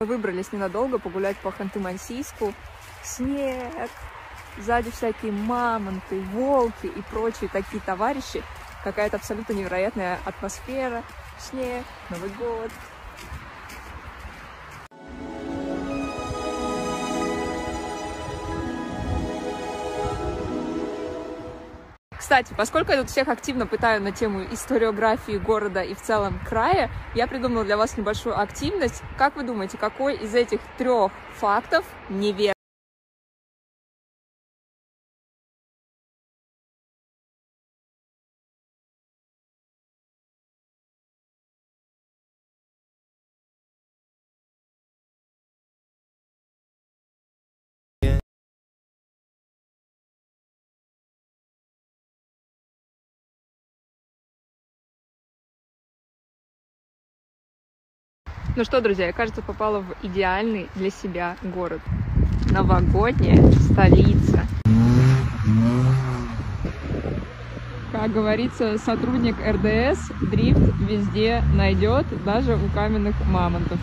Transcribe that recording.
Выбрались ненадолго погулять по Ханты-Мансийску. Снег, сзади всякие мамонты, волки и прочие такие товарищи. Какая-то абсолютно невероятная атмосфера, снег, Новый год. Кстати, поскольку я тут всех активно пытаю на тему историографии города и в целом края, я придумала для вас небольшую активность. Как вы думаете, какой из этих трех фактов неверный? Ну что, друзья, я, кажется, попала в идеальный для себя город. Новогодняя столица. Как говорится, сотрудник РДС дрифт везде найдет, даже у каменных мамонтов.